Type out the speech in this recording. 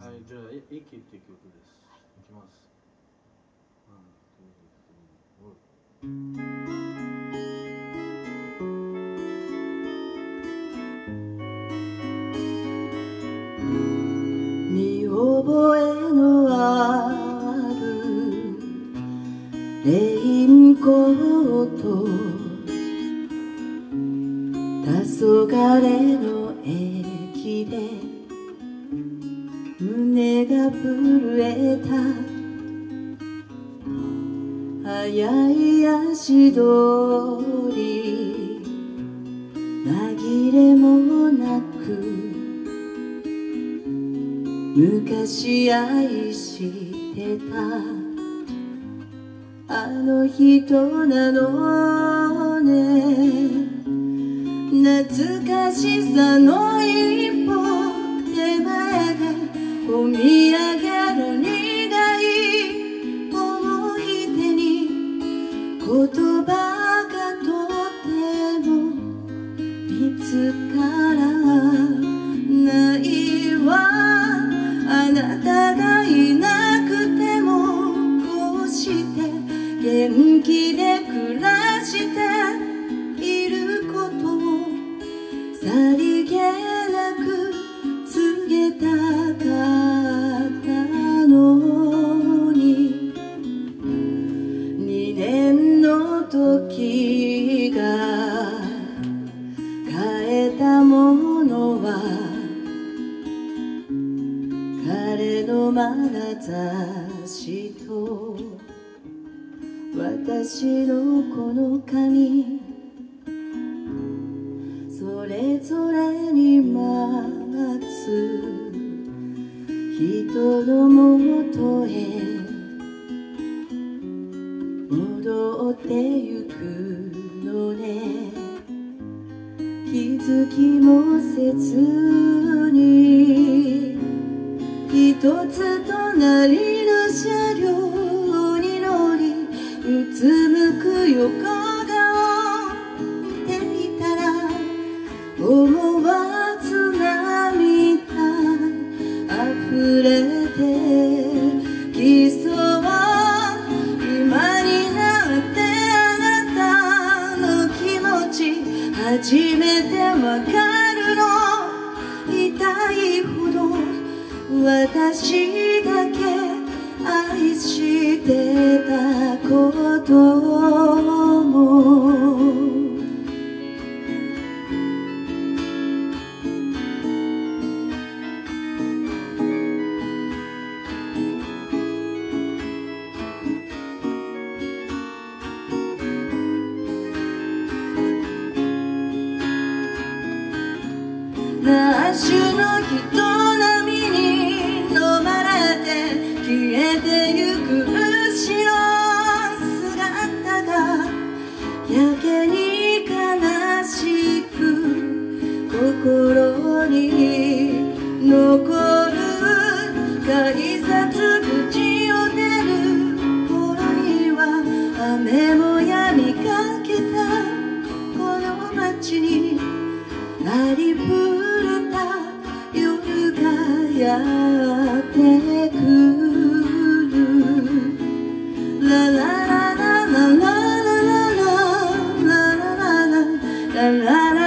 はいじゃあ「え駅」っていう曲です。い。きます。見覚えのあるレインコート。黄昏の駅で胸が震えた。速い足取り。紛れもなく。昔愛してた。あの人なのね。懐かしさの一歩手前で込み上げる苦い思い出に言葉がとても見つからないわ。あなたがいなくてもこうして元気で時が変えたものは彼の眼差しと私のこの髪それぞれに待つ人のもとへ気づきもせずに一つ隣の車両に乗りうつむく横顔見ていたら思わず涙溢れてきそう今になってあなたの気持ち初め私だけ愛してたことも。ラッシュの人消えてゆく後ろ姿がやけに悲しく心に残る改札口を出る頃には雨も止みかけたこの街にありふれた夜がや na na